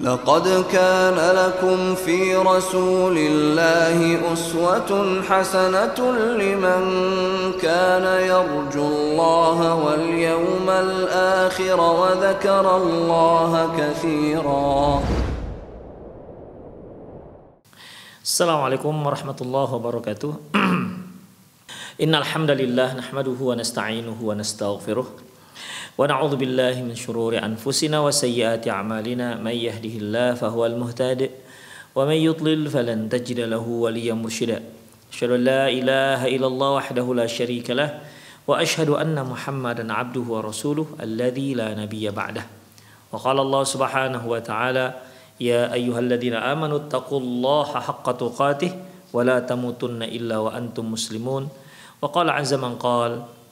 لقد كان لكم في رسول الله أسوة حسنة لمن كان يرجو الله واليوم الآخر وذكر الله كثيرا. السلام عليكم ورحمة الله وبركاته. إن الحمد لله نحمده ونستعينه ونستغفره. ونعوذ بالله من شرور أنفسنا وسيئات أعمالنا. من يهده الله فهو المهتد ومن يضلل فلن تجد له وليا مرشدا. أشهد أن لا إله إلا الله وحده لا شريك له وأشهد أن محمدا عبده ورسوله الذي لا نبي بعده. وقال الله سبحانه وتعالى يا أيها الذين آمنوا اتقوا الله حق تقاته ولا تموتن إلا وأنتم مسلمون. وقال عز من قال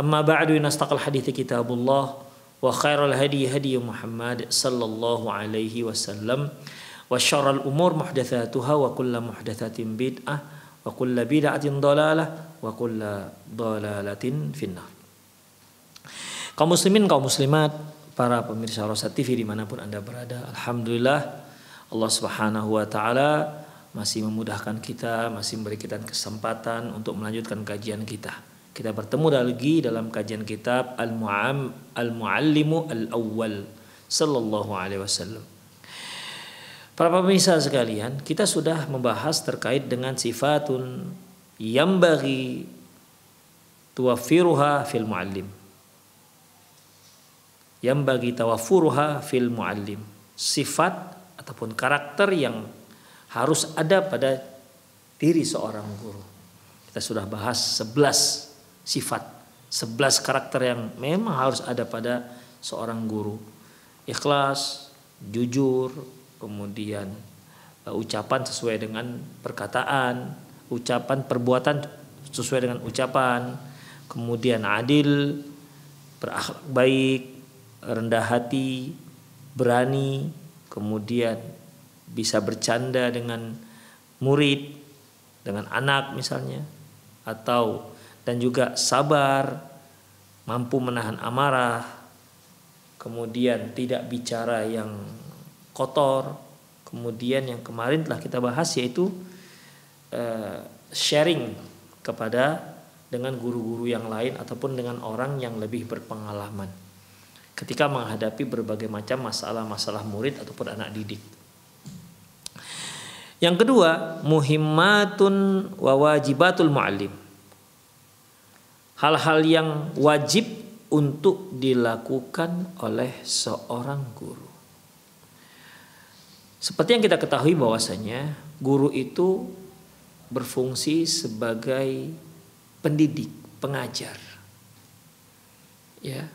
أما بعد إن أصدق الحديث كتاب الله وخير الهدي هدي محمد صلى الله عليه وسلم وشر الأمور محدثاتها وكل محدثة بدعة وكل بدعة ضلالة وكل ضلالة في النار kaum muslimin kaum muslimat para pemirsa Rosa TV dimanapun Anda berada. Alhamdulillah Allah Subhanahu wa taala masih memudahkan kita, masih memberi kita kesempatan untuk melanjutkan kajian kita. Kita bertemu lagi dalam kajian kitab Al-Mu'am Al-Muallimu Al-Awwal sallallahu alaihi wasallam. Para pemirsa sekalian, kita sudah membahas terkait dengan sifatun yang bagi tuwafiruha fil muallim. Yang bagi tawafuruha fil muallim. Sifat ataupun karakter yang harus ada pada diri seorang guru. Kita sudah bahas 11 sifat. 11 karakter yang memang harus ada pada seorang guru. Ikhlas jujur kemudian uh, ucapan sesuai dengan perkataan ucapan perbuatan sesuai dengan ucapan kemudian adil berakhlak baik rendah hati, berani, kemudian bisa bercanda dengan murid, dengan anak misalnya, atau dan juga sabar, mampu menahan amarah, kemudian tidak bicara yang kotor, kemudian yang kemarin telah kita bahas yaitu uh, sharing kepada dengan guru-guru yang lain ataupun dengan orang yang lebih berpengalaman ketika menghadapi berbagai macam masalah-masalah murid ataupun anak didik. Yang kedua, muhimmatun wa wajibatul muallim. Hal-hal yang wajib untuk dilakukan oleh seorang guru. Seperti yang kita ketahui bahwasanya guru itu berfungsi sebagai pendidik, pengajar. Ya,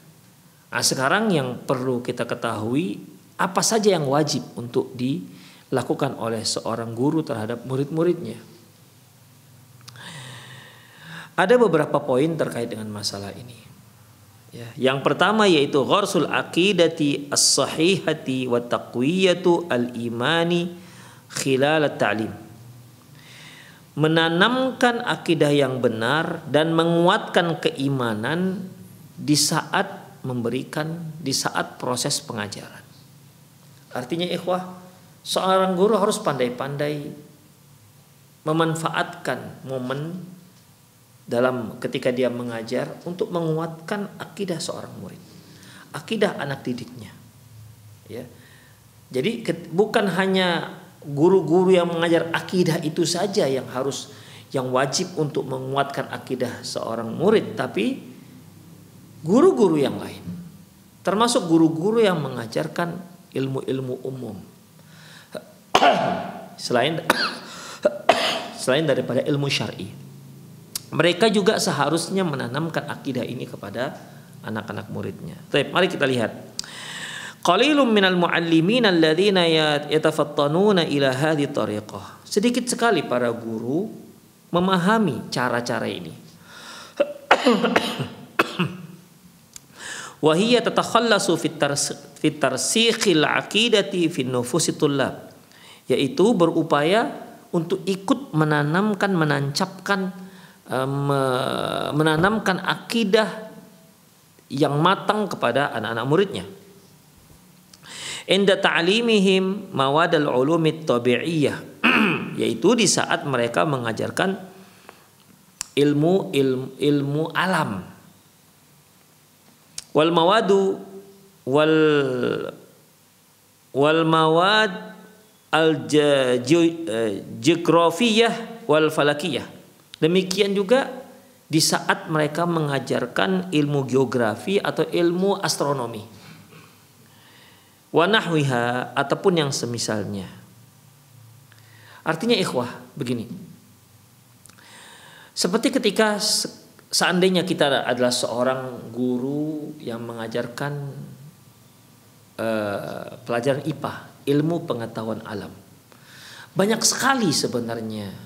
Nah, sekarang yang perlu kita ketahui apa saja yang wajib untuk dilakukan oleh seorang guru terhadap murid-muridnya. Ada beberapa poin terkait dengan masalah ini. Ya, yang pertama yaitu gharsul aqidati as-sahihati wa taqwiyatu al-imani khilal at-ta'lim. Menanamkan akidah yang benar dan menguatkan keimanan di saat memberikan di saat proses pengajaran. Artinya ikhwah, seorang guru harus pandai-pandai memanfaatkan momen dalam ketika dia mengajar untuk menguatkan akidah seorang murid, akidah anak didiknya. Ya. Jadi bukan hanya guru-guru yang mengajar akidah itu saja yang harus yang wajib untuk menguatkan akidah seorang murid, tapi guru-guru yang lain termasuk guru-guru yang mengajarkan ilmu-ilmu umum selain selain daripada ilmu syar'i mereka juga seharusnya menanamkan akidah ini kepada anak-anak muridnya. Baik, mari kita lihat. Qalilum minal muallimin alladzina yatafattanuna ila hadhihi tariqah. Sedikit sekali para guru memahami cara-cara ini. Wahiyya tatakhallasu fit tarsikhil aqidati fin nufusi tullab. Yaitu berupaya untuk ikut menanamkan, menancapkan, menanamkan akidah yang matang kepada anak-anak muridnya. Inda ta'limihim mawadal ulumit tabi'iyah. Yaitu di saat mereka mengajarkan ilmu ilmu, ilmu alam. Wal mawadu wal wal mawad al jiografiyah wal falakiyah demikian juga di saat mereka mengajarkan ilmu geografi atau ilmu astronomi wanahwiha ataupun yang semisalnya. Artinya ikhwah begini. Seperti ketika seandainya kita adalah seorang guru yang mengajarkan uh, pelajaran IPA, ilmu pengetahuan alam. Banyak sekali sebenarnya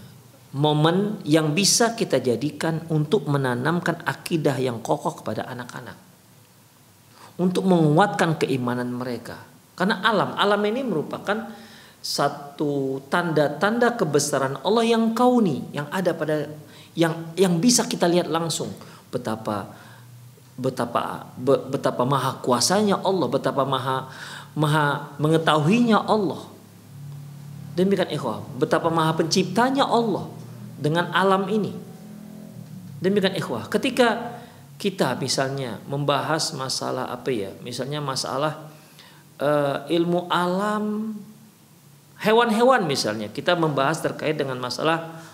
momen yang bisa kita jadikan untuk menanamkan akidah yang kokoh kepada anak-anak. Untuk menguatkan keimanan mereka karena alam, alam ini merupakan satu tanda-tanda kebesaran Allah yang kauni, yang ada pada yang yang bisa kita lihat langsung betapa betapa betapa maha kuasanya Allah, betapa maha maha mengetahuinya Allah. Demikian ikhwah, betapa maha penciptanya Allah dengan alam ini. Demikian ikhwah, ketika kita misalnya membahas masalah apa ya? Misalnya masalah uh, ilmu alam hewan-hewan misalnya kita membahas terkait dengan masalah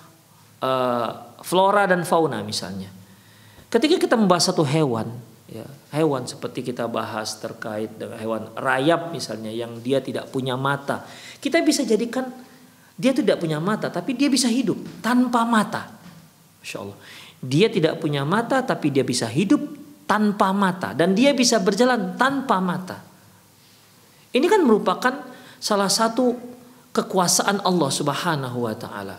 uh, flora dan fauna misalnya ketika kita membahas satu hewan ya hewan seperti kita bahas terkait dengan hewan rayap misalnya yang dia tidak punya mata kita bisa jadikan dia tidak punya mata tapi dia bisa hidup tanpa mata Masya Allah dia tidak punya mata tapi dia bisa hidup tanpa mata dan dia bisa berjalan tanpa mata ini kan merupakan salah satu kekuasaan Allah Subhanahu wa taala.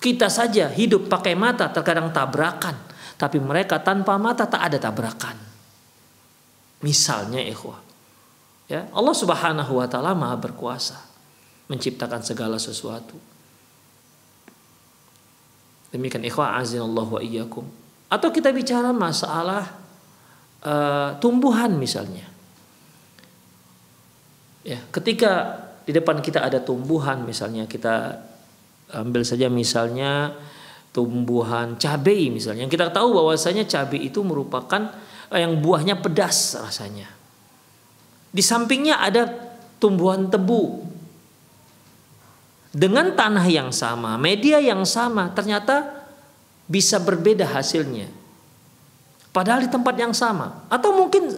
Kita saja hidup pakai mata terkadang tabrakan, tapi mereka tanpa mata tak ada tabrakan. Misalnya ikhwah. Ya, Allah Subhanahu wa taala Maha berkuasa menciptakan segala sesuatu. Demikian ikhwah azinallahu wa iyyakum. Atau kita bicara masalah uh, tumbuhan misalnya. Ya, ketika di depan kita ada tumbuhan misalnya kita ambil saja misalnya tumbuhan cabai misalnya. Yang kita tahu bahwasanya cabai itu merupakan eh, yang buahnya pedas rasanya. Di sampingnya ada tumbuhan tebu. Dengan tanah yang sama, media yang sama, ternyata bisa berbeda hasilnya. Padahal di tempat yang sama. Atau mungkin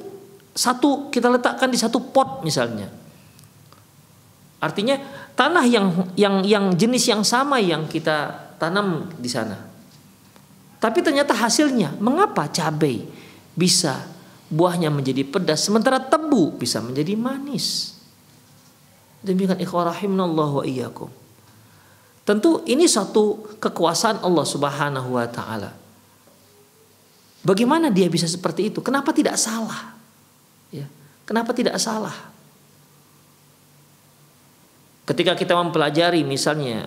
satu kita letakkan di satu pot misalnya. Artinya tanah yang yang yang jenis yang sama yang kita tanam di sana. Tapi ternyata hasilnya mengapa cabai bisa buahnya menjadi pedas sementara tebu bisa menjadi manis. Demikian ikhwah rahimanallah wa iyyakum. Tentu ini satu kekuasaan Allah Subhanahu wa taala. Bagaimana dia bisa seperti itu? Kenapa tidak salah? Ya. Kenapa tidak salah? Ketika kita mempelajari misalnya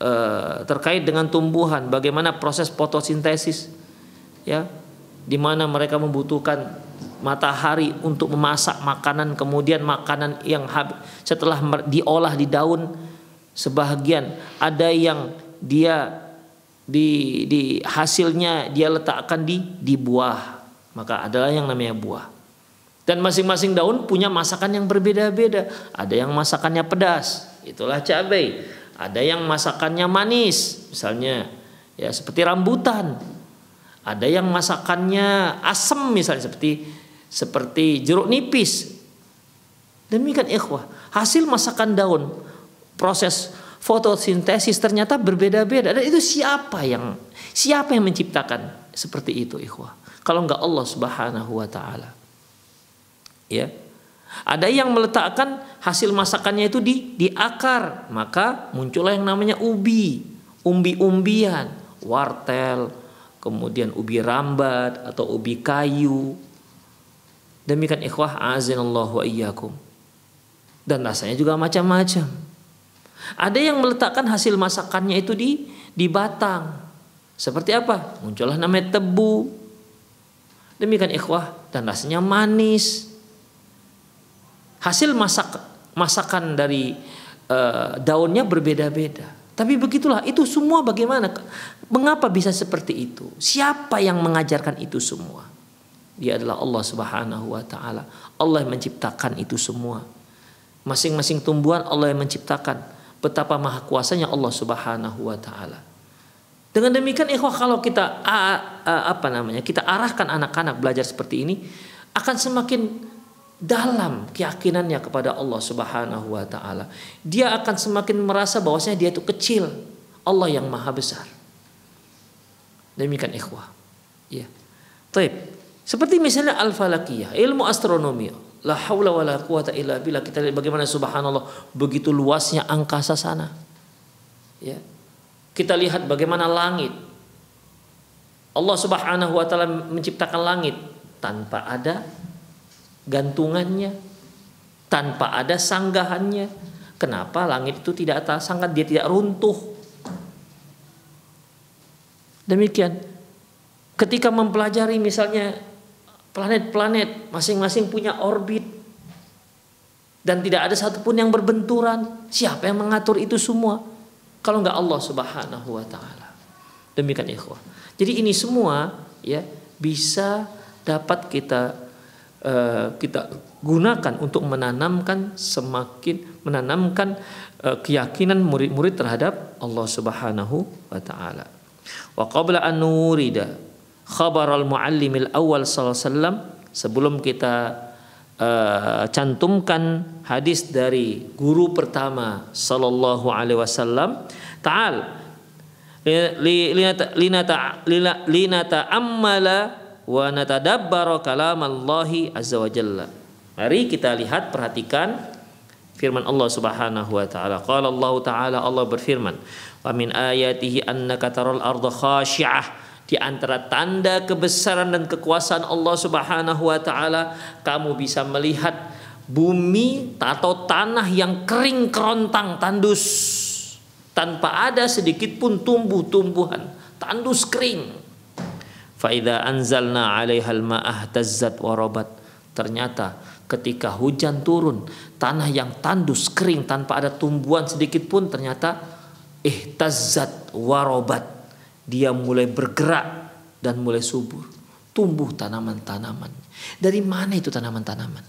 eh, terkait dengan tumbuhan, bagaimana proses fotosintesis, ya, di mana mereka membutuhkan matahari untuk memasak makanan, kemudian makanan yang setelah diolah di daun, sebagian ada yang dia di, di hasilnya dia letakkan di di buah, maka adalah yang namanya buah. Dan masing-masing daun punya masakan yang berbeda-beda. Ada yang masakannya pedas, itulah cabai. Ada yang masakannya manis, misalnya ya seperti rambutan. Ada yang masakannya asam misalnya seperti seperti jeruk nipis. Demikian ikhwah, hasil masakan daun proses fotosintesis ternyata berbeda-beda. Dan itu siapa yang siapa yang menciptakan seperti itu ikhwah? Kalau enggak Allah Subhanahu wa taala. Ya. Ada yang meletakkan hasil masakannya itu di di akar, maka muncullah yang namanya ubi, umbi-umbian, wartel, kemudian ubi rambat atau ubi kayu. Demikian ikhwah azinallahu wa iyyakum. Dan rasanya juga macam-macam. Ada yang meletakkan hasil masakannya itu di di batang. Seperti apa? Muncullah namanya tebu. Demikian ikhwah dan rasanya manis. Hasil masak masakan dari uh, daunnya berbeda-beda. Tapi begitulah itu semua bagaimana? Mengapa bisa seperti itu? Siapa yang mengajarkan itu semua? Dia adalah Allah Subhanahu wa taala. Allah yang menciptakan itu semua. Masing-masing tumbuhan Allah yang menciptakan. Betapa maha kuasanya Allah Subhanahu wa taala. Dengan demikian ikhwah kalau kita apa namanya? Kita arahkan anak-anak belajar seperti ini akan semakin dalam keyakinannya kepada Allah Subhanahu wa taala. Dia akan semakin merasa bahwasanya dia itu kecil, Allah yang maha besar. Demikian ikhwah. Ya. Taib. Seperti misalnya al-falakiyah, ilmu astronomi. La haula wala quwata illa billah. Kita lihat bagaimana subhanallah begitu luasnya angkasa sana. Ya. Kita lihat bagaimana langit. Allah Subhanahu wa taala menciptakan langit tanpa ada gantungannya tanpa ada sanggahannya. Kenapa langit itu tidak atas dia tidak runtuh? Demikian. Ketika mempelajari misalnya planet-planet masing-masing punya orbit dan tidak ada satupun yang berbenturan, siapa yang mengatur itu semua? Kalau nggak Allah Subhanahu wa taala. Demikian ikhwah. Jadi ini semua ya bisa dapat kita Eh, kita gunakan untuk menanamkan semakin menanamkan uh, keyakinan murid-murid terhadap Allah Subhanahu wa taala. Wa qabla an nurida khabar al-muallim al-awwal sallallahu sebelum kita uh, cantumkan hadis dari guru pertama sallallahu alaihi wasallam ta'al linata linata ammala wa natadabbara kalamallahi azza wa jalla. Mari kita lihat perhatikan firman Allah Subhanahu wa taala. Qala Allah taala Allah berfirman, "Wa min ayatihi annaka taral arda khashi'ah." Di antara tanda kebesaran dan kekuasaan Allah Subhanahu wa taala, kamu bisa melihat bumi atau tanah yang kering kerontang tandus tanpa ada sedikit pun tumbuh-tumbuhan, tandus kering. Faida anzalna 'alaihal ma'ah tazzat warobat. Ternyata ketika hujan turun, tanah yang tandus kering tanpa ada tumbuhan sedikit pun ternyata eh tazzat warobat. Dia mulai bergerak dan mulai subur. Tumbuh tanaman-tanaman. Dari mana itu tanaman-tanaman?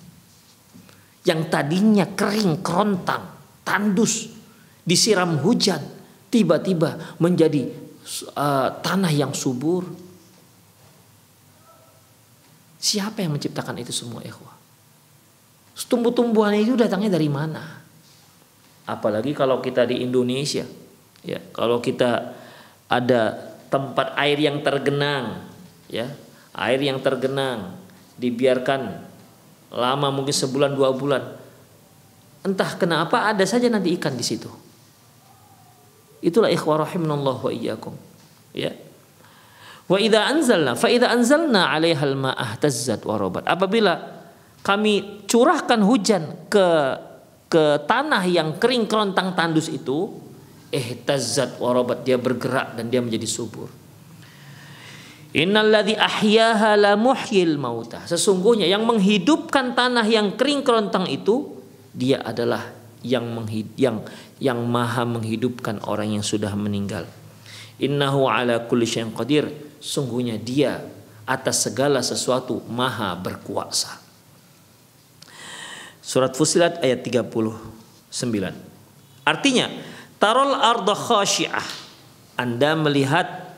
Yang tadinya kering, kerontang, tandus, disiram hujan, tiba-tiba menjadi uh, tanah yang subur, Siapa yang menciptakan itu semua ikhwah? Tumbuh-tumbuhan itu datangnya dari mana? Apalagi kalau kita di Indonesia. Ya, kalau kita ada tempat air yang tergenang, ya, air yang tergenang dibiarkan lama mungkin sebulan dua bulan, entah kenapa ada saja nanti ikan di situ. Itulah ikhwah rahimanallah wa iyyakum. Ya, Wa idza anzalna fa idza anzalna 'alaiha al-ma'ah tazzat wa rabat. Apabila kami curahkan hujan ke ke tanah yang kering kerontang tandus itu, eh tazzat wa rabat dia bergerak dan dia menjadi subur. Innalladzi ahyaha la muhyil mauta. Sesungguhnya yang menghidupkan tanah yang kering kerontang itu dia adalah yang menghid yang yang maha menghidupkan orang yang sudah meninggal. Innahu ala kulli syai'in qadir sungguhnya dia atas segala sesuatu maha berkuasa. Surat Fusilat ayat 39. Artinya, tarol arda khasyiah. Anda melihat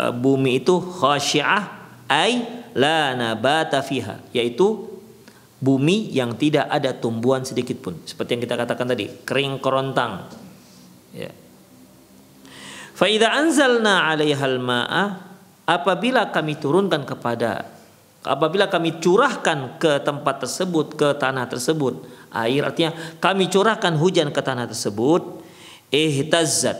uh, bumi itu khasyiah ay la nabata fiha, yaitu bumi yang tidak ada tumbuhan sedikit pun. Seperti yang kita katakan tadi, kering kerontang. Ya. Faida anzalna 'alaihal ma'a apabila kami turunkan kepada Apabila kami curahkan ke tempat tersebut, ke tanah tersebut, air artinya kami curahkan hujan ke tanah tersebut, ihtazzat.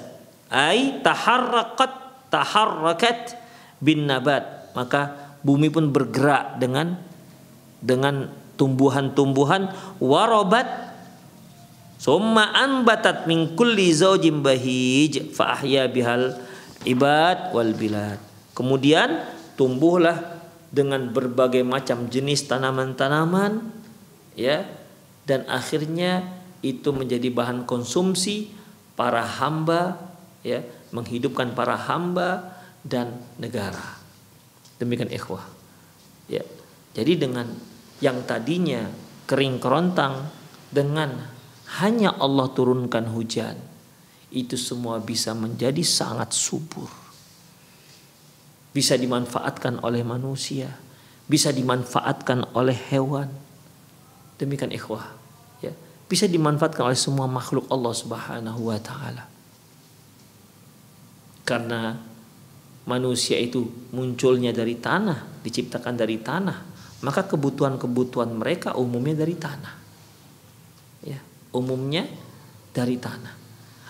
Ay taharrakat taharrakat bin nabat, maka bumi pun bergerak dengan dengan tumbuhan-tumbuhan. Warobat summa anbatat min kulli zawjin bahij fa ahya bihal ibad wal bilad. Kemudian tumbuhlah dengan berbagai macam jenis tanaman-tanaman ya. Dan akhirnya itu menjadi bahan konsumsi para hamba ya menghidupkan para hamba dan negara demikian ikhwah ya jadi dengan yang tadinya kering kerontang dengan hanya Allah turunkan hujan itu semua bisa menjadi sangat subur bisa dimanfaatkan oleh manusia, bisa dimanfaatkan oleh hewan. Demikian ikhwah. Bisa dimanfaatkan oleh semua makhluk Allah Subhanahu wa taala. Karena manusia itu munculnya dari tanah, diciptakan dari tanah, maka kebutuhan-kebutuhan mereka umumnya dari tanah. Ya, umumnya dari tanah.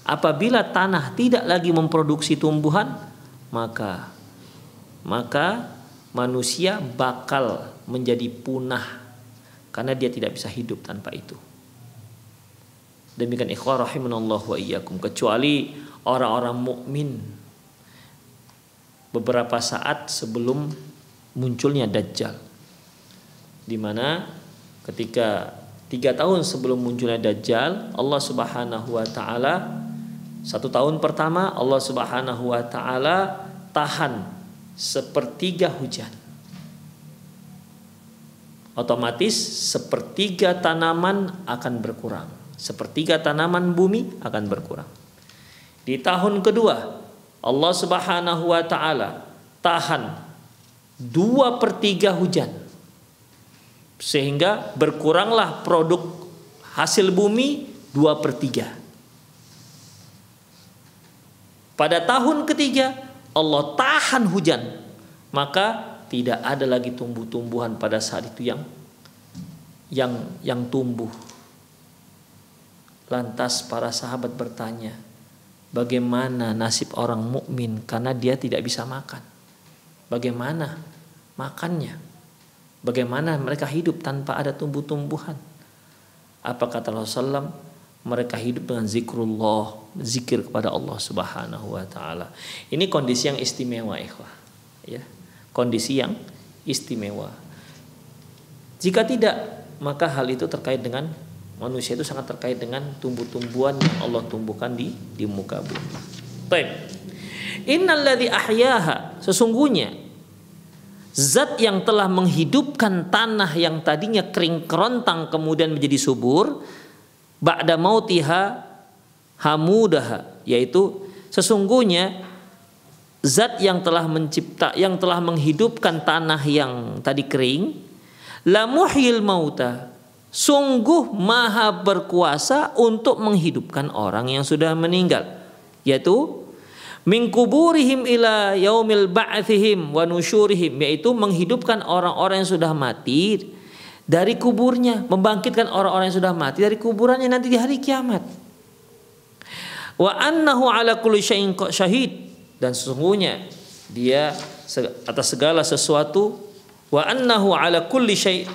Apabila tanah tidak lagi memproduksi tumbuhan, maka maka manusia bakal menjadi punah karena dia tidak bisa hidup tanpa itu. Demikian ikhwah rahimanallah wa iyyakum kecuali orang-orang mukmin beberapa saat sebelum munculnya dajjal di mana ketika tiga tahun sebelum munculnya dajjal Allah subhanahu wa taala satu tahun pertama Allah subhanahu wa taala tahan sepertiga hujan. Otomatis sepertiga tanaman akan berkurang. Sepertiga tanaman bumi akan berkurang. Di tahun kedua Allah subhanahu wa ta'ala tahan dua per tiga hujan. Sehingga berkuranglah produk hasil bumi dua per tiga. Pada tahun ketiga Allah tahan hujan, maka tidak ada lagi tumbuh-tumbuhan pada saat itu yang yang yang tumbuh. Lantas para sahabat bertanya, bagaimana nasib orang mukmin karena dia tidak bisa makan? Bagaimana makannya? Bagaimana mereka hidup tanpa ada tumbuh-tumbuhan? Apa kata Rasulullah? mereka hidup dengan zikrullah, zikir kepada Allah Subhanahu wa taala. Ini kondisi yang istimewa, ikhwah. Ya. Kondisi yang istimewa. Jika tidak, maka hal itu terkait dengan manusia itu sangat terkait dengan tumbuh-tumbuhan yang Allah tumbuhkan di di muka bumi. Baik. Innalladzi ahyaha sesungguhnya zat yang telah menghidupkan tanah yang tadinya kering kerontang kemudian menjadi subur ba'da mautiha hamudaha yaitu sesungguhnya zat yang telah mencipta yang telah menghidupkan tanah yang tadi kering la muhyil mauta sungguh maha berkuasa untuk menghidupkan orang yang sudah meninggal yaitu min kuburihim ila yaumil ba'thihim wa nusyurihim yaitu menghidupkan orang-orang yang sudah mati dari kuburnya, membangkitkan orang-orang yang sudah mati dari kuburannya nanti di hari kiamat. Wa annahu ala kulli syai'in syahid dan sesungguhnya dia atas segala sesuatu wa annahu ala kulli syai'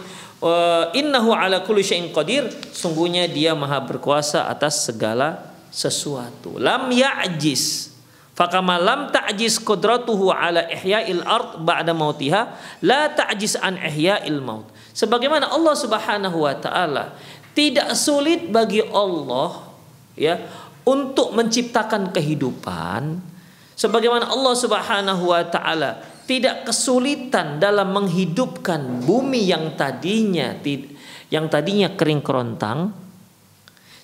innahu ala kulli syai'in qadir. Sungguhnya dia maha berkuasa atas segala sesuatu. Lam ya'jiz. Fakama lam ta'jiz qudratuhu ala ihya'il ard ba'da mautiha la ta'jiz an ihya'il maut. Sebagaimana Allah Subhanahu wa taala tidak sulit bagi Allah ya untuk menciptakan kehidupan sebagaimana Allah Subhanahu wa taala tidak kesulitan dalam menghidupkan bumi yang tadinya yang tadinya kering kerontang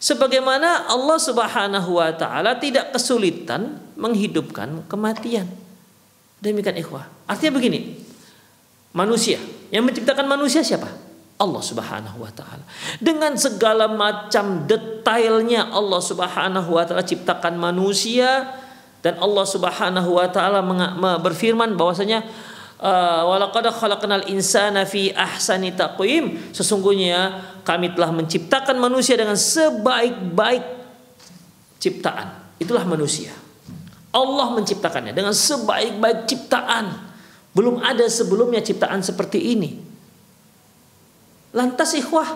Sebagaimana Allah Subhanahu wa taala tidak kesulitan menghidupkan kematian. Demikian ikhwah. Artinya begini. Manusia yang menciptakan manusia siapa? Allah Subhanahu wa taala. Dengan segala macam detailnya Allah Subhanahu wa taala ciptakan manusia dan Allah Subhanahu wa taala berfirman bahwasanya Uh, walaqad khalaqnal insana fi ahsani taqwim. Sesungguhnya kami telah menciptakan manusia dengan sebaik-baik ciptaan. Itulah manusia. Allah menciptakannya dengan sebaik-baik ciptaan. Belum ada sebelumnya ciptaan seperti ini. Lantas ikhwah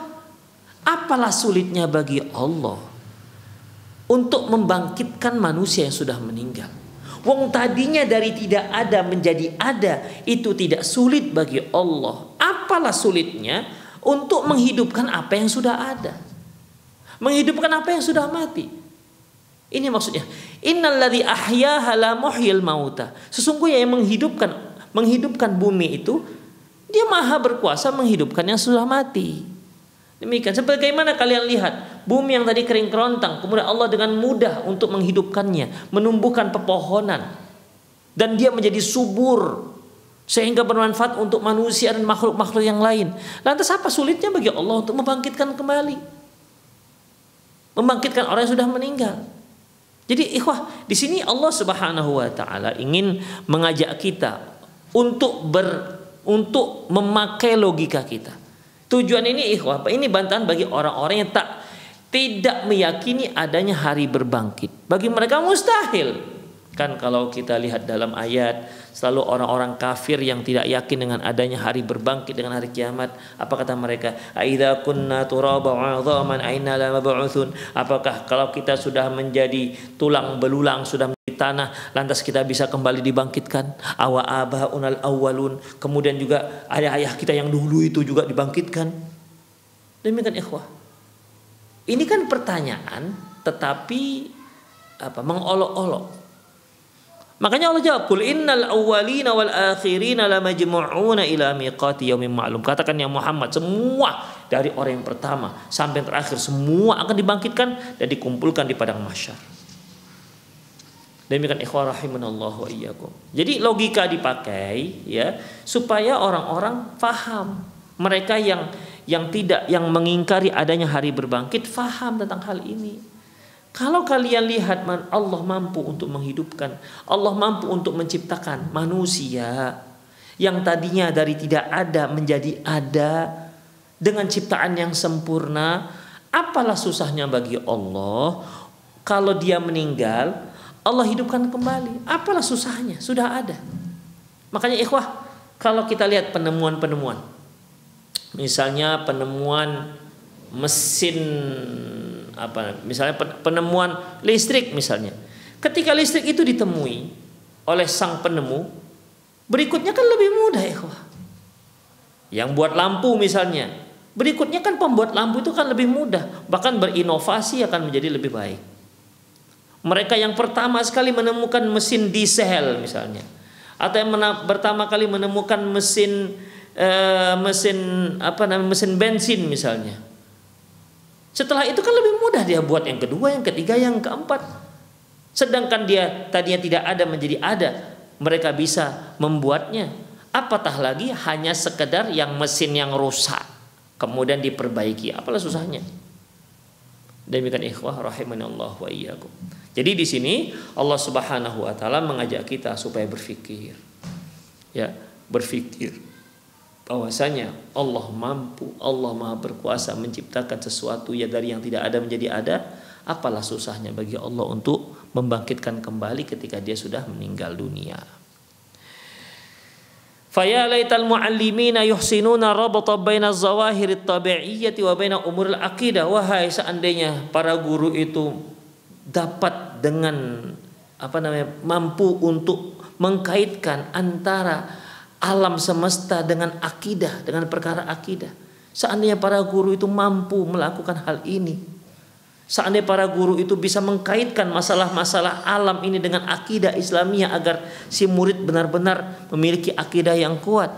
apalah sulitnya bagi Allah untuk membangkitkan manusia yang sudah meninggal Wong tadinya dari tidak ada menjadi ada itu tidak sulit bagi Allah. Apalah sulitnya untuk menghidupkan apa yang sudah ada. Menghidupkan apa yang sudah mati. Ini maksudnya. Innalladzi ahyaha la muhyil mauta. Sesungguhnya yang menghidupkan menghidupkan bumi itu dia maha berkuasa menghidupkan yang sudah mati. Demikian sebagaimana kalian lihat bumi yang tadi kering kerontang kemudian Allah dengan mudah untuk menghidupkannya, menumbuhkan pepohonan dan dia menjadi subur sehingga bermanfaat untuk manusia dan makhluk-makhluk yang lain. Lantas apa sulitnya bagi Allah untuk membangkitkan kembali? Membangkitkan orang yang sudah meninggal. Jadi ikhwah, di sini Allah Subhanahu wa taala ingin mengajak kita untuk ber untuk memakai logika kita. Tujuan ini ikhwah, ini bantahan bagi orang-orang yang tak tidak meyakini adanya hari berbangkit. Bagi mereka mustahil. Kan kalau kita lihat dalam ayat selalu orang-orang kafir yang tidak yakin dengan adanya hari berbangkit dengan hari kiamat, apa kata mereka? Aidza kunna turaba 'idhaman aina la mab'utsun? Apakah kalau kita sudah menjadi tulang belulang sudah menjadi tanah lantas kita bisa kembali dibangkitkan? Awa abaunal awwalun. Kemudian juga ayah-ayah kita yang dulu itu juga dibangkitkan. Demikian ikhwah. Ini kan pertanyaan tetapi apa mengolok-olok Makanya Allah jawab, "Qul innal awwalina wal akhirina lamajmu'una ila miqati yaumin ma'lum." Katakan ya Muhammad, semua dari orang yang pertama sampai yang terakhir semua akan dibangkitkan dan dikumpulkan di padang mahsyar. Demikian ikhwah rahimanallahu wa iyyakum. Jadi logika dipakai ya supaya orang-orang faham. Mereka yang yang tidak yang mengingkari adanya hari berbangkit faham tentang hal ini. Kalau kalian lihat Allah mampu untuk menghidupkan, Allah mampu untuk menciptakan manusia yang tadinya dari tidak ada menjadi ada dengan ciptaan yang sempurna, apalah susahnya bagi Allah kalau dia meninggal, Allah hidupkan kembali. Apalah susahnya? Sudah ada. Makanya ikhwah, kalau kita lihat penemuan-penemuan. Misalnya penemuan mesin apa misalnya penemuan listrik misalnya. Ketika listrik itu ditemui oleh sang penemu, berikutnya kan lebih mudah ya. Yang buat lampu misalnya, berikutnya kan pembuat lampu itu kan lebih mudah, bahkan berinovasi akan menjadi lebih baik. Mereka yang pertama sekali menemukan mesin diesel misalnya, atau yang pertama kali menemukan mesin uh, mesin apa namanya mesin bensin misalnya setelah itu kan lebih mudah dia buat yang kedua, yang ketiga, yang keempat. Sedangkan dia tadinya tidak ada menjadi ada, mereka bisa membuatnya. Apatah lagi hanya sekedar yang mesin yang rusak kemudian diperbaiki. Apalah susahnya? Demikian ikhwah rahimanallah wa iyyakum. Jadi di sini Allah Subhanahu wa taala mengajak kita supaya berpikir. Ya, berpikir bahwasanya Allah mampu, Allah Maha berkuasa menciptakan sesuatu ya dari yang tidak ada menjadi ada, apalah susahnya bagi Allah untuk membangkitkan kembali ketika dia sudah meninggal dunia. Faya laital muallimina yuhsinuna rabata baina zawahir tabi'iyyati wa baina umur al-aqidah. Wahai seandainya para guru itu dapat dengan apa namanya mampu untuk mengkaitkan antara alam semesta dengan akidah, dengan perkara akidah. Seandainya para guru itu mampu melakukan hal ini, seandainya para guru itu bisa mengkaitkan masalah-masalah alam ini dengan akidah Islamiyah agar si murid benar-benar memiliki akidah yang kuat.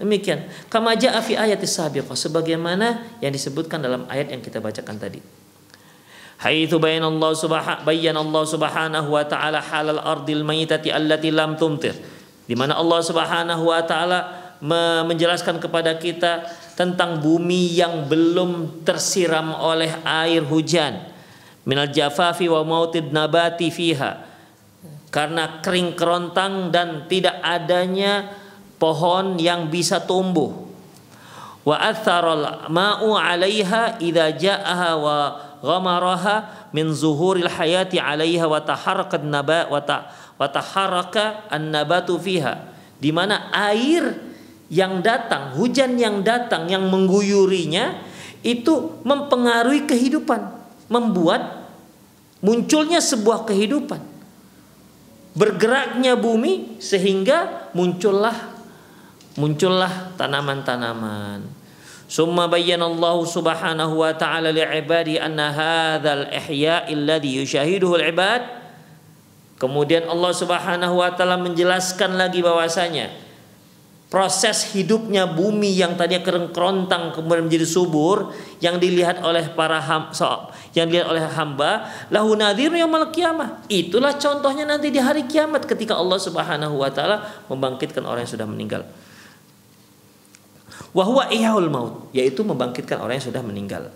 Demikian. Kama jaa fi ayat sabiqah sebagaimana yang disebutkan dalam ayat yang kita bacakan tadi. Bayyana Allah subhanahu bayyana Allah subhanahu wa ta'ala halal ardil maytati allati lam tumtir di mana Allah Subhanahu wa taala menjelaskan kepada kita tentang bumi yang belum tersiram oleh air hujan. Minal jafafi wa mautid nabati fiha. Karena kering kerontang dan tidak adanya pohon yang bisa tumbuh. Wa atharal ma'u 'alaiha idza ja'aha wa ghamaraha min zuhuril hayati 'alaiha wa taharrakat nabat wa ta wa taharraka an-nabatu fiha di mana air yang datang, hujan yang datang yang mengguyurinya itu mempengaruhi kehidupan, membuat munculnya sebuah kehidupan bergeraknya bumi sehingga muncullah muncullah tanaman-tanaman. Summa bayyana Allah Subhanahu wa taala li'ibadi anna hadzal ihya alladhi yushahiduhu al-ibad. Kemudian Allah Subhanahu wa taala menjelaskan lagi bahwasanya proses hidupnya bumi yang tadinya kerontang kemudian menjadi subur yang dilihat oleh para ham, so, yang dilihat oleh hamba lahu nadhirun yaumil qiyamah. Itulah contohnya nanti di hari kiamat ketika Allah Subhanahu wa taala membangkitkan orang yang sudah meninggal. Wa huwa maut yaitu membangkitkan orang yang sudah meninggal.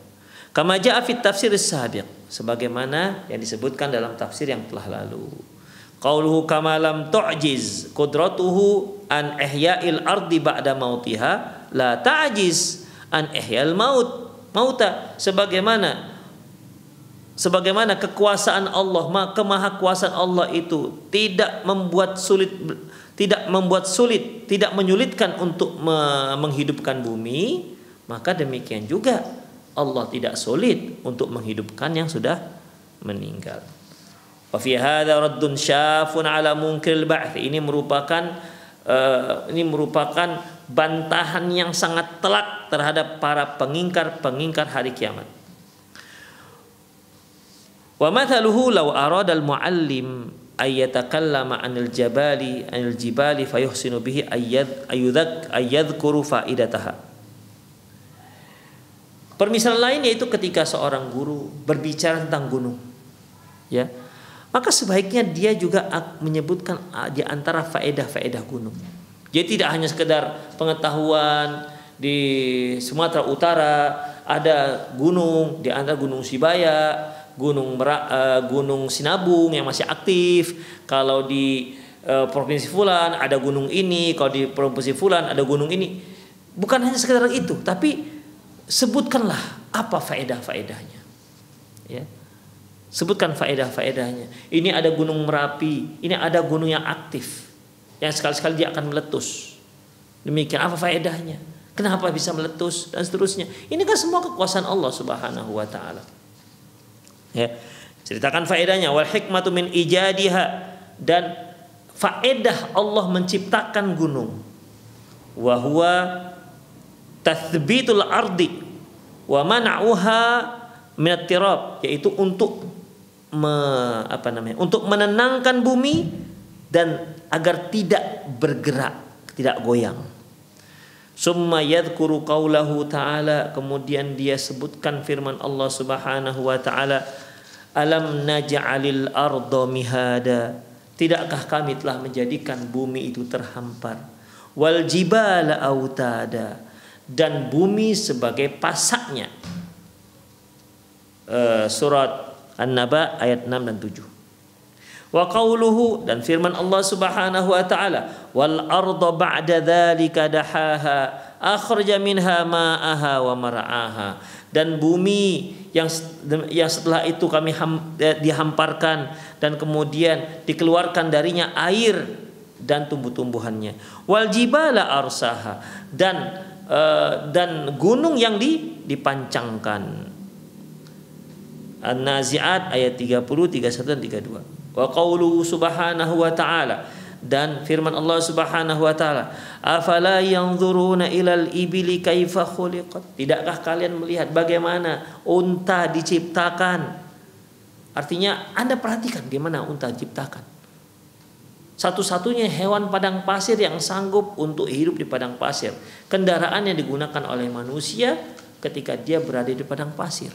Kama jaa fit tafsir sabiq sebagaimana yang disebutkan dalam tafsir yang telah lalu Qauluhu kama lam tu'jiz qudratuhu an ihya'il ardi ba'da mautiha la ta'jiz an ihya'il maut mauta. Sebagaimana sebagaimana kekuasaan Allah kemahakuasaan Allah itu tidak membuat sulit tidak membuat sulit tidak menyulitkan untuk menghidupkan bumi maka demikian juga Allah tidak sulit untuk menghidupkan yang sudah meninggal Wa fi syafun ala munkiril. Ini merupakan uh, ini merupakan bantahan yang sangat telak terhadap para pengingkar-pengingkar hari kiamat. Wa mathaluhu law arada al-muallim ay yatakallama 'anil jabali 'anil jibali fayuhsinu bihi ayyad ayyudak ayyadhkuru faidataha. Permisalan lain yaitu ketika seorang guru berbicara tentang gunung. Ya maka sebaiknya dia juga menyebutkan di antara faedah-faedah gunung. Jadi tidak hanya sekedar pengetahuan di Sumatera Utara ada gunung di antara Gunung Sibaya, Gunung Merak, uh, Gunung Sinabung yang masih aktif. Kalau di uh, provinsi Fulan ada gunung ini, kalau di provinsi Fulan ada gunung ini. Bukan hanya sekedar itu, tapi sebutkanlah apa faedah-faedahnya. Ya. Sebutkan faedah-faedahnya. Ini ada gunung Merapi, ini ada gunung yang aktif. Yang sekali-sekali dia akan meletus. Demikian apa faedahnya? Kenapa bisa meletus dan seterusnya? Ini kan semua kekuasaan Allah Subhanahu wa taala. Ya. Ceritakan faedahnya wal hikmatu min ijadiha dan faedah Allah menciptakan gunung. Wa huwa tathbitul ardi wa man'uha min yaitu untuk me, apa namanya untuk menenangkan bumi dan agar tidak bergerak, tidak goyang. Summa yadhkuru ta'ala kemudian dia sebutkan firman Allah Subhanahu wa taala alam naj'alil arda mihada? Tidakkah kami telah menjadikan bumi itu terhampar? Wal jibala autada dan bumi sebagai pasaknya uh, surat An-Naba ayat 6 dan 7. Wa qauluhu dan firman Allah Subhanahu wa taala wal arda ba'da dzalika dahaha akhraja minha ma'aha wa mar'aha. Dan bumi yang yang setelah itu kami ham, eh, dihamparkan dan kemudian dikeluarkan darinya air dan tumbuh-tumbuhannya. Wal jibala arsaha dan uh, dan gunung yang di, dipancangkan An-Nazi'at ayat 30, 31 dan 32. Wa qawluhu subhanahu wa ta'ala dan firman Allah Subhanahu wa taala, "Afala yanzuruna ilal ibili kaifa khuliqat?" Tidakkah kalian melihat bagaimana unta diciptakan? Artinya Anda perhatikan bagaimana unta diciptakan. Satu-satunya hewan padang pasir yang sanggup untuk hidup di padang pasir. Kendaraan yang digunakan oleh manusia ketika dia berada di padang pasir.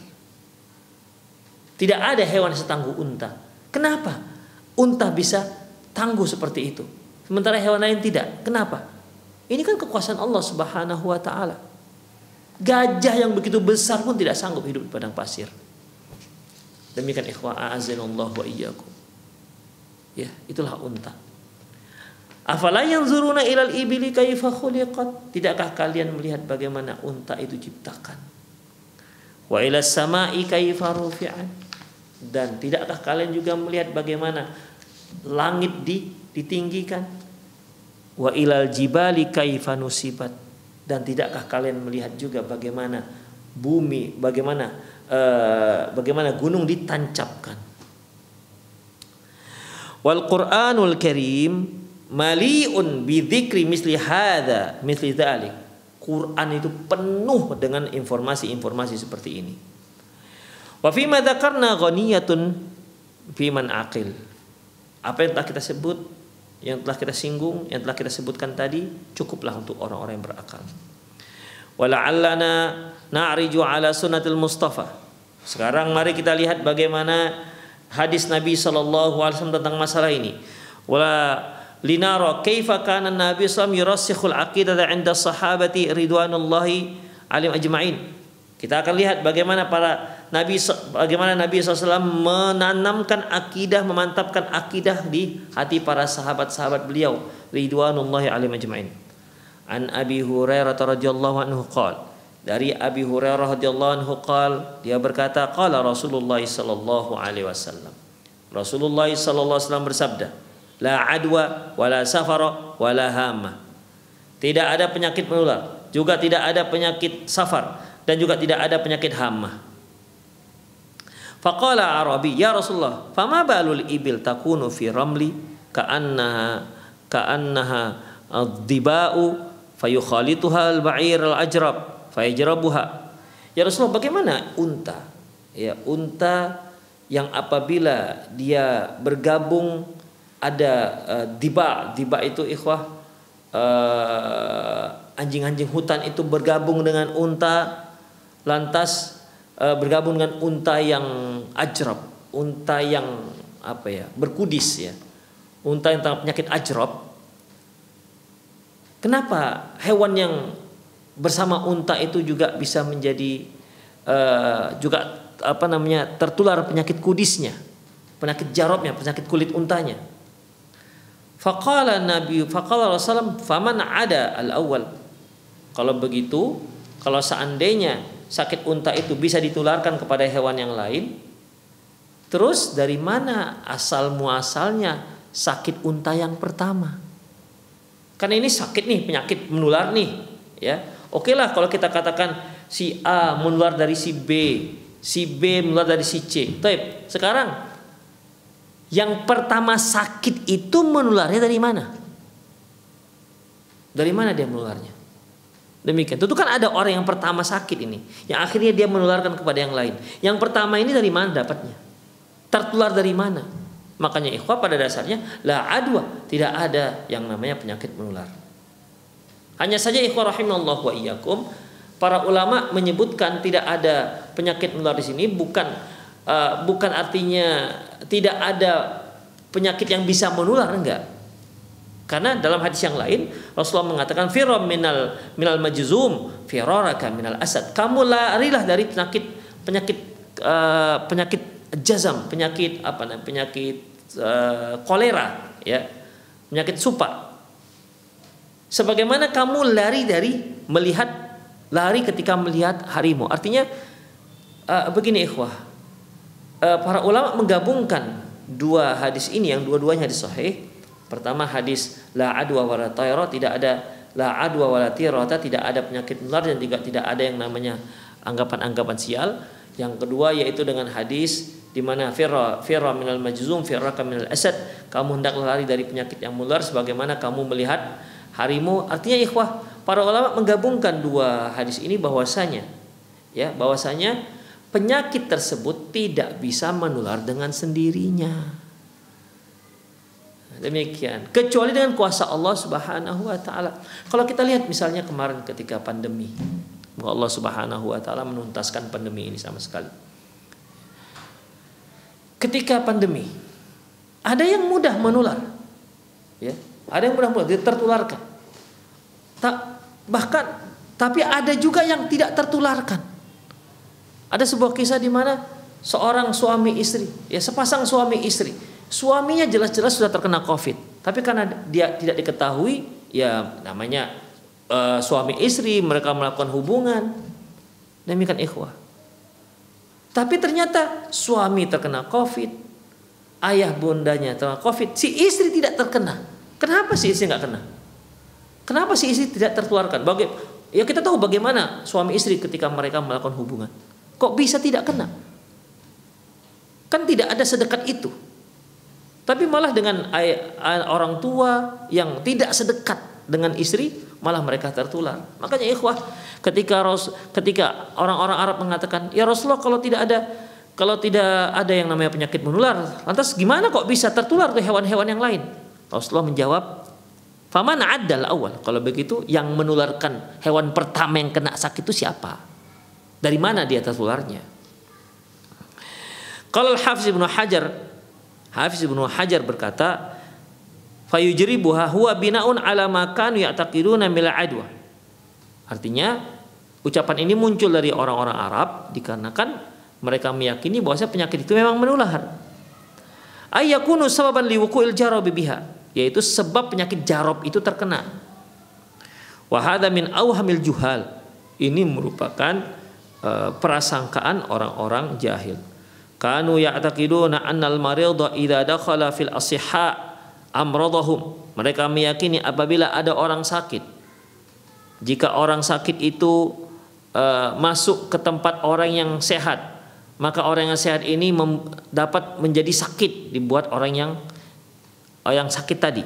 Tidak ada hewan setangguh unta. Kenapa? Unta bisa tangguh seperti itu. Sementara hewan lain tidak. Kenapa? Ini kan kekuasaan Allah Subhanahu wa taala. Gajah yang begitu besar pun tidak sanggup hidup di padang pasir. Demikian ikhwah a'azanallahu wa iyyakum. Ya, itulah unta. Afala yanzuruna ilal ibili kaifa khuliqat? Tidakkah kalian melihat bagaimana unta itu diciptakan? Wa ilas sama'i kaifa rufi'at? Dan tidakkah kalian juga melihat bagaimana langit di, ditinggikan? Wa ilal jibali kaifa nusibat? Dan tidakkah kalian melihat juga bagaimana bumi, bagaimana uh, bagaimana gunung ditancapkan? Wal Qur'anul Karim maliun bidzikri misli hadza misli dzalik Quran itu penuh dengan informasi-informasi seperti ini wa fi ma dzakarna ghaniyatun fi man aqil. Apa yang telah kita sebut yang telah kita singgung yang telah kita sebutkan tadi cukuplah untuk orang-orang yang berakal. Wala'allana na'riju ala sunnatil mustafa. Sekarang mari kita lihat bagaimana hadis Nabi sallallahu alaihi wasallam tentang masalah ini. Wala linara kaifa kana Nabi sallallahu yurassikhul aqidah 'inda sahabati ridwanullahi alim ajma'in. Kita akan lihat bagaimana para Nabi bagaimana Nabi SAW menanamkan akidah, memantapkan akidah di hati para sahabat-sahabat beliau ridwanullahi alim ajma'in. An Abi Hurairah radhiyallahu anhu qala dari Abi Hurairah radhiyallahu anhu qala dia berkata qala Rasulullah sallallahu alaihi wasallam Rasulullah sallallahu alaihi wasallam bersabda la adwa wala safara wala hama. Tidak ada penyakit menular, juga tidak ada penyakit safar dan juga tidak ada penyakit hama. Faqala Arabi, "Ya Rasulullah, fama balul ibil takunu fi ramli ka'annaha ka'annaha ad-diba'u fayukhalituha al-ba'ir al-ajrab fayajrabuha." Ya Rasulullah, bagaimana unta? Ya, unta yang apabila dia bergabung ada uh, diba diba itu ikhwah uh, anjing-anjing hutan itu bergabung dengan unta lantas uh, bergabung dengan unta yang ajrab unta yang apa ya berkudis ya. Unta yang penyakit ajrab kenapa hewan yang bersama unta itu juga bisa menjadi uh, juga apa namanya tertular penyakit kudisnya penyakit jarobnya penyakit kulit untanya? Faqala Nabi faqala Rasulullah faman ada al awal. Kalau begitu, kalau seandainya sakit unta itu bisa ditularkan kepada hewan yang lain, terus dari mana asal muasalnya sakit unta yang pertama? Karena ini sakit nih, penyakit menular nih, ya. Oke lah kalau kita katakan si A menular dari si B, si B menular dari si C. Tapi sekarang yang pertama sakit itu menularnya dari mana? Dari mana dia menularnya? Demikian. Tentu kan ada orang yang pertama sakit ini, yang akhirnya dia menularkan kepada yang lain. Yang pertama ini dari mana dapatnya? Tertular dari mana? Makanya ikhwah pada dasarnya la adwa, tidak ada yang namanya penyakit menular. Hanya saja ikhwah rahimallah wa iyyakum, para ulama menyebutkan tidak ada penyakit menular di sini bukan uh, bukan artinya tidak ada penyakit yang bisa menular enggak. Karena dalam hadis yang lain Rasulullah mengatakan firam minal minal majzum firaraka minal asad. Kamu larilah dari penyakit penyakit uh, penyakit jazam, penyakit apa namanya? penyakit uh, kolera ya. Penyakit supa. Sebagaimana kamu lari dari melihat lari ketika melihat harimau. Artinya uh, begini ikhwah Eh, para ulama menggabungkan dua hadis ini yang dua-duanya hadis sahih. Pertama hadis la adwa wala tayra tidak ada la adwa wala tirata tidak ada penyakit menular dan juga tidak ada yang namanya anggapan-anggapan sial. Yang kedua yaitu dengan hadis di mana firra firra minal majzum firra minal asad kamu hendaklah lari dari penyakit yang menular sebagaimana kamu melihat harimau artinya ikhwah para ulama menggabungkan dua hadis ini bahwasanya ya bahwasanya penyakit tersebut tidak bisa menular dengan sendirinya. Demikian, kecuali dengan kuasa Allah Subhanahu wa taala. Kalau kita lihat misalnya kemarin ketika pandemi, Allah Subhanahu wa taala menuntaskan pandemi ini sama sekali. Ketika pandemi, ada yang mudah menular. Ya, ada yang mudah menular, tertularkan. Tak bahkan tapi ada juga yang tidak tertularkan. Ada sebuah kisah di mana seorang suami istri, ya sepasang suami istri, Suaminya jelas-jelas sudah terkena COVID, tapi karena dia tidak diketahui, ya namanya uh, suami istri mereka melakukan hubungan. Demikian ikhwah. Tapi ternyata suami terkena COVID, ayah bundanya terkena COVID, si istri tidak terkena. Kenapa si istri nggak kena? Kenapa si istri tidak tertularkan? Baga ya kita tahu bagaimana suami istri ketika mereka melakukan hubungan. Kok bisa tidak kena? Kan tidak ada sedekat itu. Tapi malah dengan orang tua yang tidak sedekat dengan istri, malah mereka tertular. Makanya ikhwah, ketika Ros, ketika orang-orang Arab mengatakan, "Ya Rasulullah, kalau tidak ada kalau tidak ada yang namanya penyakit menular, lantas gimana kok bisa tertular ke hewan-hewan yang lain?" Rasulullah menjawab, "Faman adal awal." Kalau begitu, yang menularkan hewan pertama yang kena sakit itu siapa? Dari mana dia tertularnya? Kalau Hafiz Ibnu Hajar Hafiz Ibnu Hajar berkata fayujribuha huwa binaun ala ma kanu ya'taqiduna mil adwa. Artinya ucapan ini muncul dari orang-orang Arab dikarenakan mereka meyakini bahwa penyakit itu memang menular. Ayyakunu sababan liwuku'il jarab biha yaitu sebab penyakit jarob itu terkena. Wahada min awhamil juhal ini merupakan uh, orang-orang jahil kanu ya'taqiduna annal maridha idza dakhala fil asihha amradahum. Mereka meyakini apabila ada orang sakit. Jika orang sakit itu uh, masuk ke tempat orang yang sehat maka orang yang sehat ini mem, dapat menjadi sakit dibuat orang yang yang sakit tadi.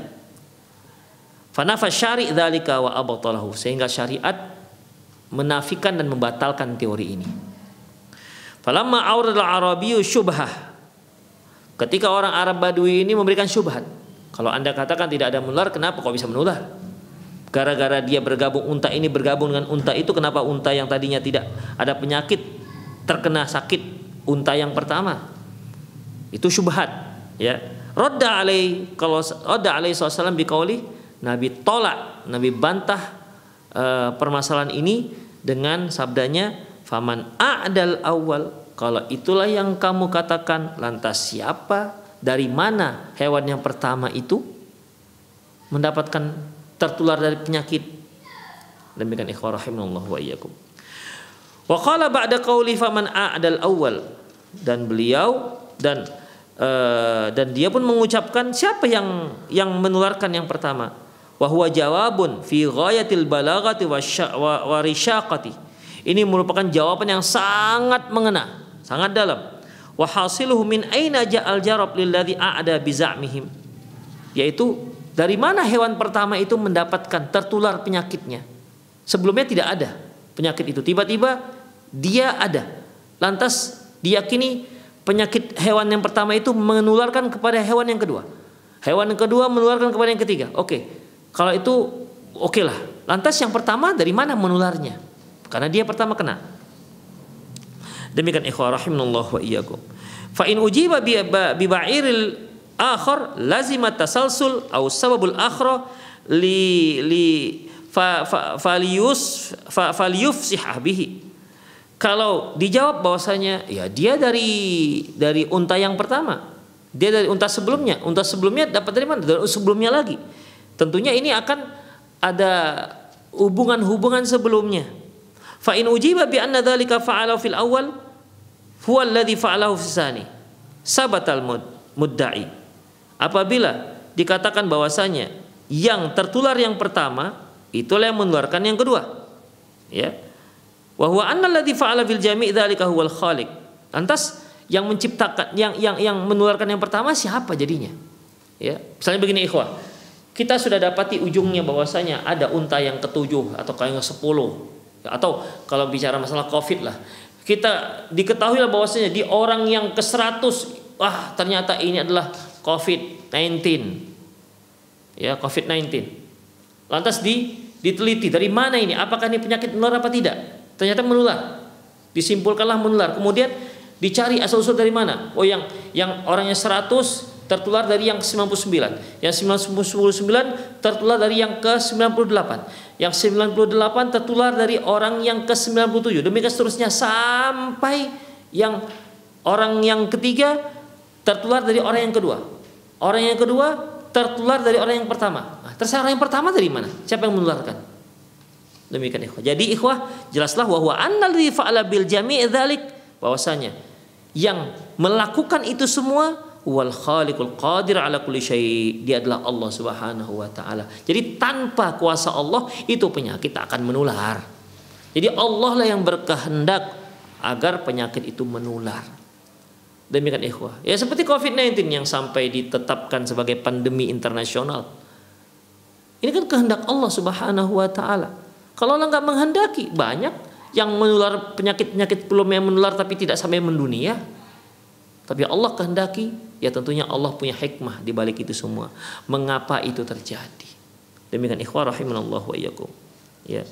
Fanafa syari' dzalika wa abtalahu. Sehingga syariat menafikan dan membatalkan teori ini Falamma awradal arabiyyu syubhah. Ketika orang Arab Badui ini memberikan syubhat. Kalau Anda katakan tidak ada menular, kenapa kok bisa menular? Gara-gara dia bergabung unta ini bergabung dengan unta itu, kenapa unta yang tadinya tidak ada penyakit terkena sakit unta yang pertama? Itu syubhat, ya. Radda alai kalau radda alai sallallahu biqauli Nabi tolak, Nabi bantah uh, permasalahan ini dengan sabdanya Faman a'dal awal kalau itulah yang kamu katakan lantas siapa? Dari mana hewan yang pertama itu mendapatkan tertular dari penyakit? Demikian ikhwah rahimallahu wa iyyakum. Wa qala ba'da qauli faman a'dal awal dan beliau dan uh, dan dia pun mengucapkan siapa yang yang menularkan yang pertama? Wa huwa jawabun fi ghayatil balaghati wa ini merupakan jawaban yang sangat mengena, sangat dalam. Wa hasiluhu min aina ja'al jarab lilladzi a'da bizamihim. Yaitu dari mana hewan pertama itu mendapatkan tertular penyakitnya? Sebelumnya tidak ada penyakit itu. Tiba-tiba dia ada. Lantas diyakini penyakit hewan yang pertama itu menularkan kepada hewan yang kedua. Hewan yang kedua menularkan kepada yang ketiga. Oke. Kalau itu oke lah. Lantas yang pertama dari mana menularnya? Karena dia pertama kena. Demikian ikhwah rahimanallah wa iyyakum. Fa in ujiba bi, ba'iril akhar lazimat tasalsul au sababul akhra li li fa fa falius fa falyufsihah bihi. Kalau dijawab bahwasanya ya dia dari dari unta yang pertama. Dia dari unta sebelumnya. Unta sebelumnya dapat dari mana? Dari sebelumnya lagi. Tentunya ini akan ada hubungan-hubungan sebelumnya Fa in ujiba bi anna dzalika fil awal huwa alladhi fa'alahu fis sani. Sabatal mudda'i. Apabila dikatakan bahwasanya yang tertular yang pertama itulah yang menularkan yang kedua. Ya. Wa huwa anna alladhi fa'ala fil jami' dzalika huwal khaliq. Lantas yang menciptakan yang yang yang menularkan yang pertama siapa jadinya? Ya. Misalnya begini ikhwah. Kita sudah dapati ujungnya bahwasanya ada unta yang ketujuh atau yang sepuluh atau kalau bicara masalah covid lah kita diketahui lah bahwasanya di orang yang ke 100 wah ternyata ini adalah covid-19 ya covid-19 lantas di diteliti dari mana ini? Apakah ini penyakit menular apa tidak? Ternyata menular. Disimpulkanlah menular. Kemudian dicari asal usul dari mana? Oh yang yang orangnya 100 tertular dari yang 99 yang 99 tertular dari yang ke 98 yang 98 tertular dari orang yang ke 97 demikian seterusnya sampai yang orang yang ketiga tertular dari orang yang kedua Orang yang kedua tertular dari orang yang pertama. Nah, terserah orang yang pertama dari mana? Siapa yang menularkan? Demikian ikhwah. Jadi ikhwah jelaslah bahwa annalladzi fa'ala bil jami' dzalik bahwasanya yang melakukan itu semua wal khaliqul qadir ala kulli syai dia adalah Allah Subhanahu wa taala. Jadi tanpa kuasa Allah itu penyakit akan menular. Jadi Allah lah yang berkehendak agar penyakit itu menular. Demikian ikhwah. Ya seperti COVID-19 yang sampai ditetapkan sebagai pandemi internasional. Ini kan kehendak Allah Subhanahu wa taala. Kalau Allah nggak menghendaki, banyak yang menular penyakit-penyakit belum yang menular tapi tidak sampai mendunia. Tapi Allah kehendaki, ya tentunya Allah punya hikmah di balik itu semua. Mengapa itu terjadi? Demikian ikhwah rahimanallah wa iyyakum. Ya.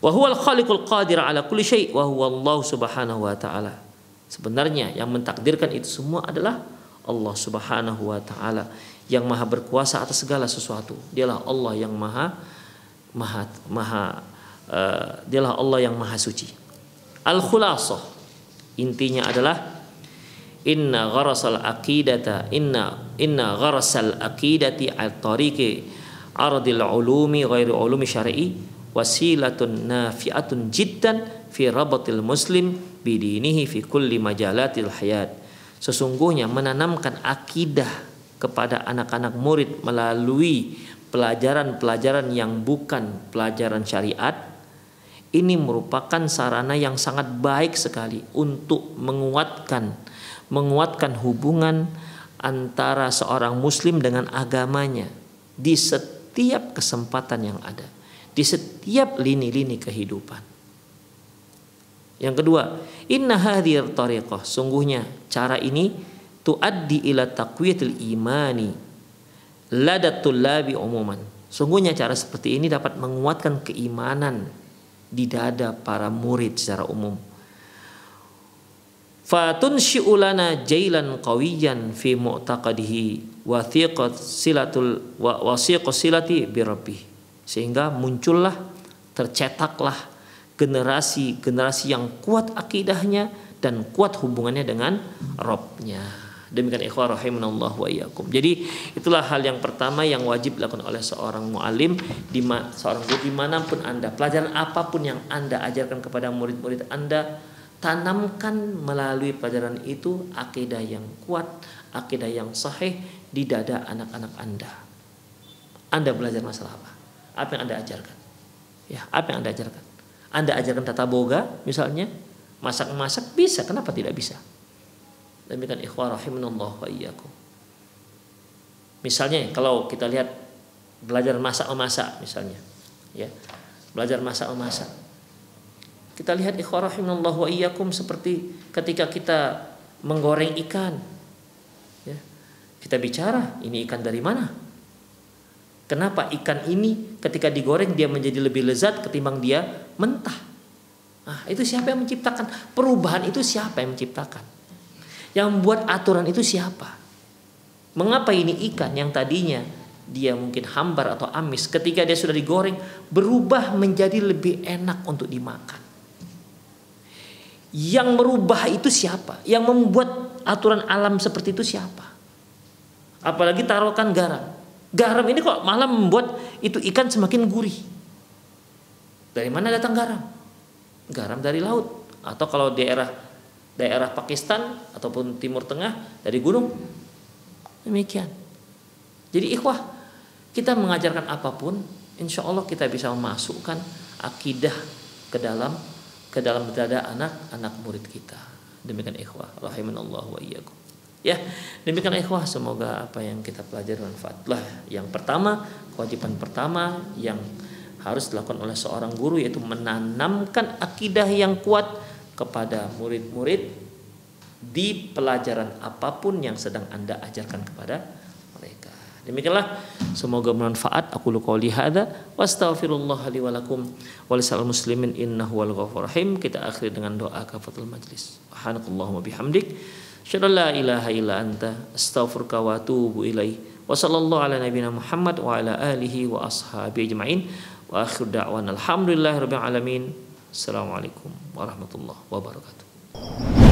Wa huwal khaliqul qadir ala kulli syai' wa huwa Allah Subhanahu wa taala. Sebenarnya yang mentakdirkan itu semua adalah Allah Subhanahu wa taala yang maha berkuasa atas segala sesuatu. Dialah Allah yang maha maha maha uh, dialah Allah yang maha suci. Al khulasah intinya adalah inna gharasal aqidata inna inna gharasal aqidati al tariqi ardil ulumi ghairi ulumi syar'i wasilatun nafi'atun jiddan fi rabatil muslim bidinihi fi kulli majalatil hayat. Sesungguhnya menanamkan akidah kepada anak-anak murid melalui pelajaran-pelajaran yang bukan pelajaran syariat ini merupakan sarana yang sangat baik sekali untuk menguatkan menguatkan hubungan antara seorang muslim dengan agamanya di setiap kesempatan yang ada di setiap lini-lini kehidupan yang kedua, inna hadir tariqah. Sungguhnya cara ini tuaddi ila taqwiyatil imani ladatul labi umuman. Sungguhnya cara seperti ini dapat menguatkan keimanan di dada para murid secara umum. Fatun syi'ulana jailan qawiyan fi mu'taqadihi wa silatul wa wasiqat silati bi Sehingga muncullah tercetaklah generasi-generasi yang kuat akidahnya dan kuat hubungannya dengan Robnya. Demikian ikhwah rahimanallah wa iyyakum. Jadi itulah hal yang pertama yang wajib dilakukan oleh seorang mualim di seorang guru di mana pun anda pelajaran apa pun yang anda ajarkan kepada murid-murid anda tanamkan melalui pelajaran itu akidah yang kuat, akidah yang sahih di dada anak-anak anda. Anda belajar masalah apa? Apa yang anda ajarkan? Ya, apa yang anda ajarkan? Anda ajarkan tata boga misalnya, masak-masak bisa, kenapa tidak bisa? Demikian ikhwah rahimanallah wa iyyakum. Misalnya kalau kita lihat belajar masak memasak misalnya, ya. Belajar masak memasak. Kita lihat ikhwah rahimanallah wa iyyakum seperti ketika kita menggoreng ikan. Ya. Kita bicara, ini ikan dari mana? Kenapa ikan ini ketika digoreng dia menjadi lebih lezat ketimbang dia mentah? Nah, itu siapa yang menciptakan? Perubahan itu siapa yang menciptakan? Yang membuat aturan itu siapa? Mengapa ini ikan yang tadinya dia mungkin hambar atau amis ketika dia sudah digoreng berubah menjadi lebih enak untuk dimakan? Yang merubah itu siapa? Yang membuat aturan alam seperti itu siapa? Apalagi taruhkan garam Garam ini kok malah membuat itu ikan semakin gurih. Dari mana datang garam? Garam dari laut atau kalau daerah daerah Pakistan ataupun Timur Tengah dari gunung. Demikian. Jadi ikhwah, kita mengajarkan apa pun, insya Allah kita bisa memasukkan akidah ke dalam ke dalam dada anak-anak murid kita. Demikian ikhwah, rahimanallah wa iyyakum. Ya, demikian ikhwah semoga apa yang kita pelajari manfaatlah. Yang pertama, kewajiban pertama yang harus dilakukan oleh seorang guru yaitu menanamkan akidah yang kuat kepada murid-murid di pelajaran apa pun yang sedang Anda ajarkan kepada. Demikianlah semoga bermanfaat. Aku qouli hadza wa astaghfirullah li wa lakum wa muslimin innahu wal rahim. Kita akhiri dengan doa kafatul majlis. Subhanakallahumma bihamdik Asyhadu la ilaha illa anta astaghfiruka wa atubu ilaih. Wa sallallahu ala nabiyyina Muhammad wa ala alihi wa ashabihi ajmain. Wa akhir da'wana alhamdulillahi rabbil alamin. Assalamualaikum warahmatullahi wabarakatuh.